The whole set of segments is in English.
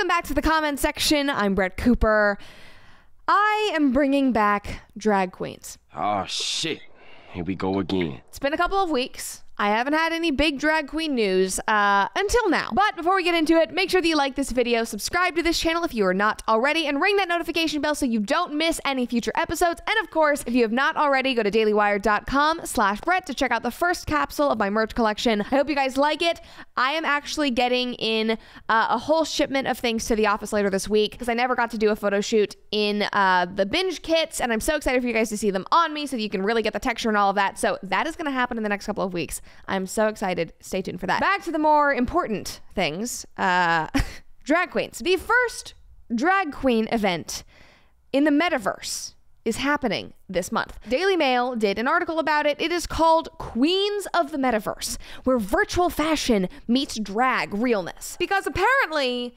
Welcome back to the comment section. I'm Brett Cooper. I am bringing back drag queens. Oh shit. Here we go again. It's been a couple of weeks. I haven't had any big drag queen news uh, until now. But before we get into it, make sure that you like this video, subscribe to this channel if you are not already, and ring that notification bell so you don't miss any future episodes. And of course, if you have not already, go to dailywire.com slash Brett to check out the first capsule of my merch collection. I hope you guys like it. I am actually getting in uh, a whole shipment of things to the office later this week because I never got to do a photo shoot in uh, the binge kits, and I'm so excited for you guys to see them on me so you can really get the texture and all of that. So that is going to happen in the next couple of weeks. I'm so excited. Stay tuned for that. Back to the more important things uh, drag queens. The first drag queen event in the metaverse is happening this month. Daily Mail did an article about it. It is called Queens of the Metaverse, where virtual fashion meets drag realness. Because apparently,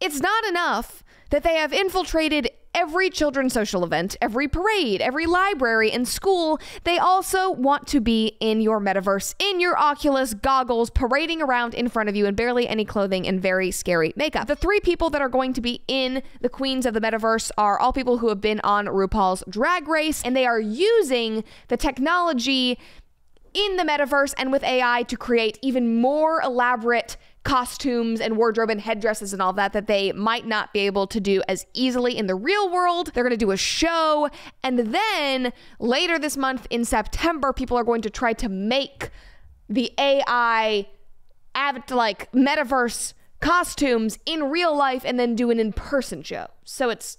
it's not enough that they have infiltrated every children's social event, every parade, every library and school. They also want to be in your metaverse, in your Oculus goggles, parading around in front of you in barely any clothing and very scary makeup. The three people that are going to be in the Queens of the Metaverse are all people who have been on RuPaul's Drag Race, and they are using the technology in the metaverse and with AI to create even more elaborate costumes and wardrobe and headdresses and all that that they might not be able to do as easily in the real world. They're going to do a show. And then later this month in September, people are going to try to make the AI like metaverse costumes in real life and then do an in person show. So it's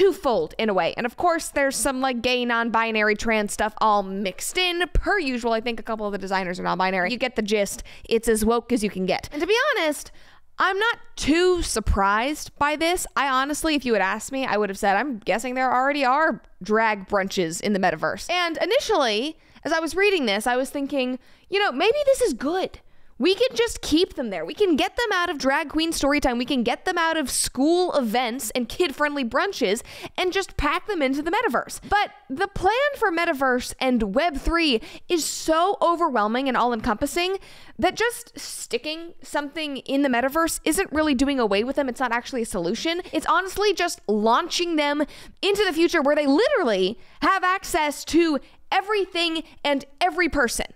twofold in a way. And of course, there's some like gay, non binary, trans stuff all mixed in. Per usual, I think a couple of the designers are non binary. You get the gist. It's as woke as you can get. And to be honest, I'm not too surprised by this. I honestly, if you had asked me, I would have said, I'm guessing there already are drag brunches in the metaverse. And initially, as I was reading this, I was thinking, you know, maybe this is good we can just keep them there. We can get them out of drag queen storytime. We can get them out of school events and kid friendly brunches and just pack them into the metaverse. But the plan for metaverse and Web3 is so overwhelming and all encompassing that just sticking something in the metaverse isn't really doing away with them. It's not actually a solution. It's honestly just launching them into the future where they literally have access to everything and every person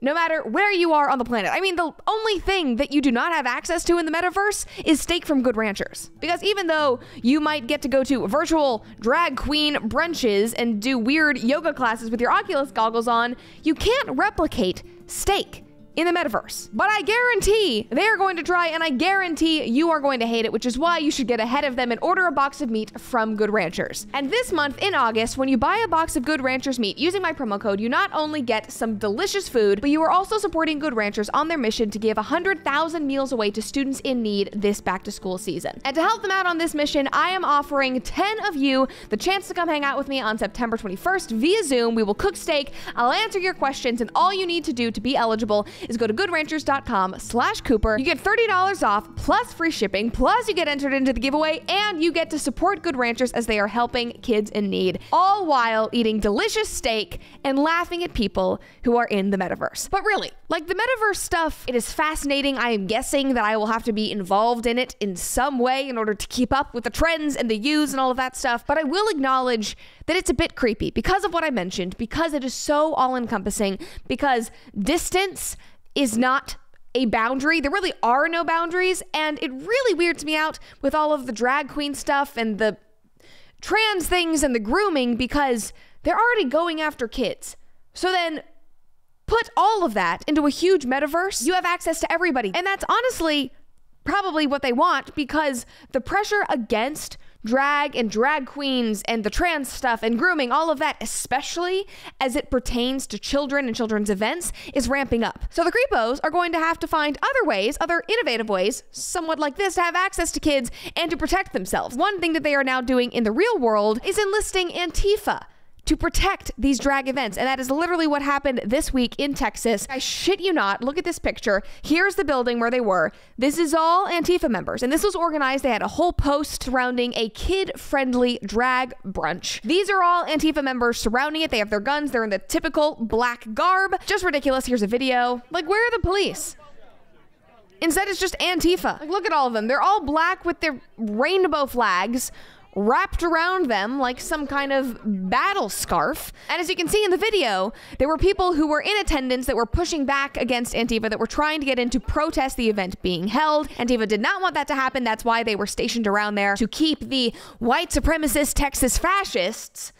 no matter where you are on the planet. I mean, the only thing that you do not have access to in the metaverse is steak from Good Ranchers. Because even though you might get to go to virtual drag queen brunches and do weird yoga classes with your Oculus goggles on, you can't replicate steak in the metaverse. But I guarantee they are going to try, and I guarantee you are going to hate it, which is why you should get ahead of them and order a box of meat from Good Ranchers. And this month in August, when you buy a box of Good Ranchers meat using my promo code, you not only get some delicious food, but you are also supporting Good Ranchers on their mission to give 100,000 meals away to students in need this back to school season. And to help them out on this mission, I am offering 10 of you the chance to come hang out with me on September 21st via Zoom. We will cook steak, I'll answer your questions, and all you need to do to be eligible is go to goodranchers.com slash Cooper. You get $30 off plus free shipping, plus you get entered into the giveaway, and you get to support Good Ranchers as they are helping kids in need, all while eating delicious steak and laughing at people who are in the metaverse. But really, like the metaverse stuff, it is fascinating. I am guessing that I will have to be involved in it in some way in order to keep up with the trends and the use and all of that stuff. But I will acknowledge that it's a bit creepy because of what I mentioned, because it is so all encompassing, because distance is not a boundary. There really are no boundaries. And it really weirds me out with all of the drag queen stuff and the trans things and the grooming because they're already going after kids. So then put all of that into a huge metaverse. You have access to everybody. And that's honestly probably what they want because the pressure against drag and drag queens and the trans stuff and grooming, all of that, especially as it pertains to children and children's events, is ramping up. So the creepos are going to have to find other ways, other innovative ways, somewhat like this, to have access to kids and to protect themselves. One thing that they are now doing in the real world is enlisting Antifa to protect these drag events. And that is literally what happened this week in Texas. I shit you not. Look at this picture. Here's the building where they were. This is all Antifa members. And this was organized. They had a whole post surrounding a kid friendly drag brunch. These are all Antifa members surrounding it. They have their guns. They're in the typical black garb. Just ridiculous. Here's a video. Like, where are the police? Instead, it's just Antifa. Like, look at all of them. They're all black with their rainbow flags wrapped around them like some kind of battle scarf. And as you can see in the video, there were people who were in attendance that were pushing back against Antifa that were trying to get in to protest the event being held. Antifa did not want that to happen. That's why they were stationed around there to keep the white supremacist Texas fascists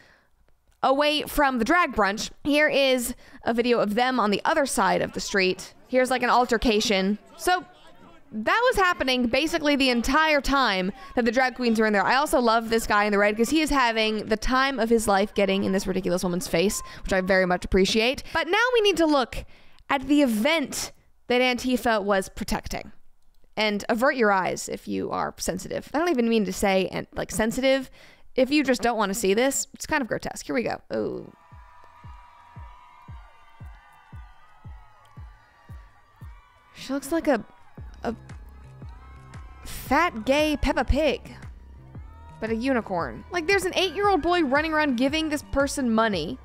away from the drag brunch. Here is a video of them on the other side of the street. Here's like an altercation. So that was happening basically the entire time that the drag queens were in there. I also love this guy in the red because he is having the time of his life getting in this ridiculous woman's face, which I very much appreciate. But now we need to look at the event that Antifa was protecting. And avert your eyes if you are sensitive. I don't even mean to say and like sensitive. If you just don't want to see this, it's kind of grotesque. Here we go. Oh. She looks like a a fat gay Peppa Pig, but a unicorn. Like there's an eight year old boy running around giving this person money.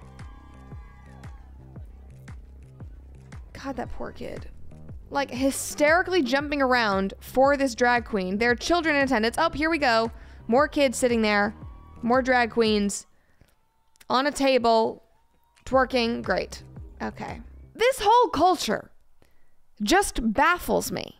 God, that poor kid. Like hysterically jumping around for this drag queen. There are children in attendance. Oh, here we go. More kids sitting there. More drag queens on a table, twerking. Great. Okay. This whole culture just baffles me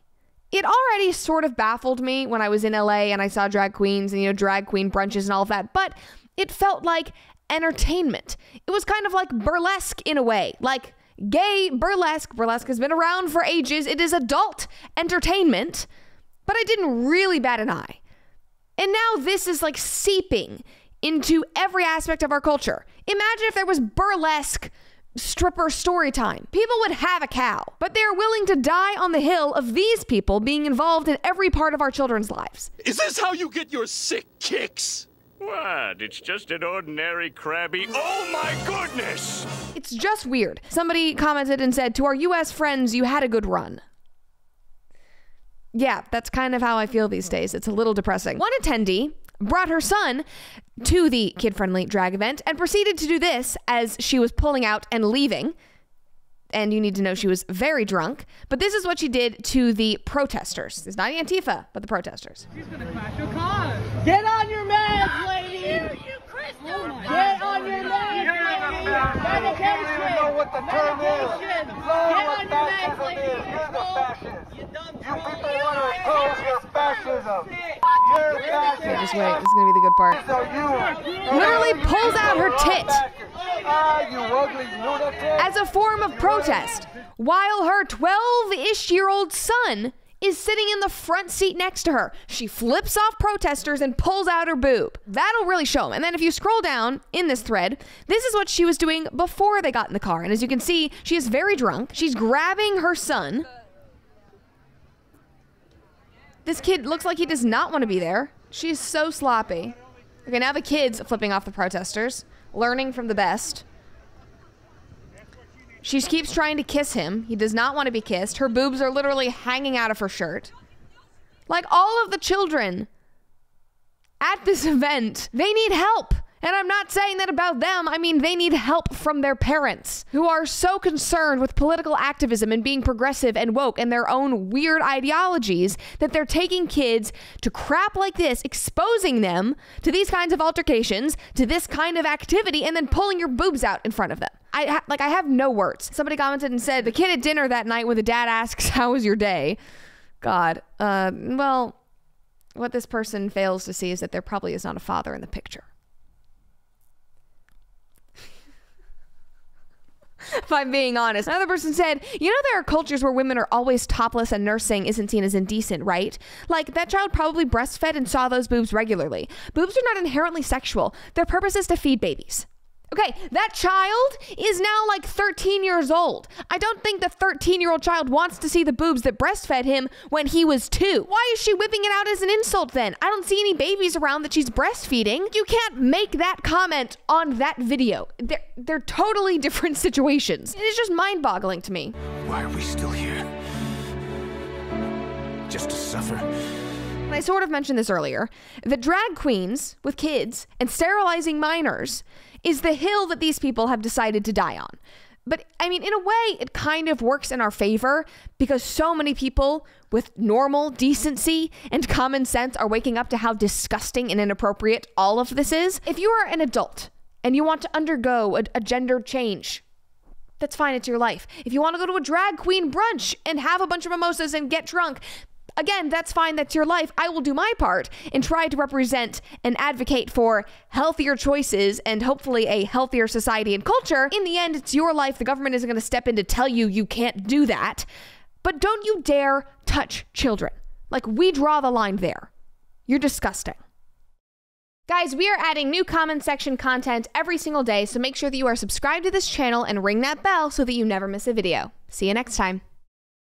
it already sort of baffled me when I was in LA and I saw drag queens and, you know, drag queen brunches and all of that, but it felt like entertainment. It was kind of like burlesque in a way, like gay burlesque. Burlesque has been around for ages, it is adult entertainment, but I didn't really bat an eye. And now this is like seeping into every aspect of our culture. Imagine if there was burlesque stripper story time. People would have a cow, but they are willing to die on the hill of these people being involved in every part of our children's lives. Is this how you get your sick kicks? What? It's just an ordinary crabby. Oh my goodness! It's just weird. Somebody commented and said, To our US friends, you had a good run. Yeah, that's kind of how I feel these days. It's a little depressing. One attendee brought her son to the kid friendly drag event and proceeded to do this as she was pulling out and leaving. And you need to know she was very drunk. But this is what she did to the protesters. It's not Antifa, but the protesters. She's gonna crash your car. Get on your meds, lady! Oh Get on your meds, lady! Medication! You don't even know what the term is. Get on your meds, lady! You're the fascist. You dumb You people want to oppose your fascism. Just wait, this is gonna be the good part. Literally pulls out her tit as a form of protest, while her 12 ish year old son is sitting in the front seat next to her. She flips off protesters and pulls out her boob. That'll really show them. And then if you scroll down in this thread, this is what she was doing before they got in the car. And as you can see, she is very drunk. She's grabbing her son. This kid looks like he does not want to be there. She's so sloppy. Okay, now the kid's flipping off the protesters, learning from the best. She keeps trying to kiss him. He does not want to be kissed. Her boobs are literally hanging out of her shirt. Like all of the children at this event, they need help. And I'm not saying that about them. I mean, they need help from their parents who are so concerned with political activism and being progressive and woke and their own weird ideologies that they're taking kids to crap like this, exposing them to these kinds of altercations, to this kind of activity, and then pulling your boobs out in front of them. I like I have no words. Somebody commented and said the kid at dinner that night when the dad asks how was your day. God, uh, well, what this person fails to see is that there probably is not a father in the picture. if I'm being honest. Another person said, You know, there are cultures where women are always topless and nursing isn't seen as indecent, right? Like, that child probably breastfed and saw those boobs regularly. Boobs are not inherently sexual, their purpose is to feed babies. Okay, that child is now like 13 years old. I don't think the 13 year old child wants to see the boobs that breastfed him when he was two. Why is she whipping it out as an insult then? I don't see any babies around that she's breastfeeding. You can't make that comment on that video. They're, they're totally different situations. It is just mind boggling to me. Why are we still here? Just to suffer? I sort of mentioned this earlier. The drag queens with kids and sterilizing minors is the hill that these people have decided to die on. But I mean, in a way, it kind of works in our favor because so many people with normal decency and common sense are waking up to how disgusting and inappropriate all of this is. If you are an adult and you want to undergo a, a gender change, that's fine, it's your life. If you want to go to a drag queen brunch and have a bunch of mimosas and get drunk, again, that's fine, that's your life. I will do my part and try to represent and advocate for healthier choices and hopefully a healthier society and culture. In the end, it's your life. The government isn't going to step in to tell you you can't do that. But don't you dare touch children. Like, we draw the line there. You're disgusting. Guys, we are adding new comment section content every single day, so make sure that you are subscribed to this channel and ring that bell so that you never miss a video. See you next time.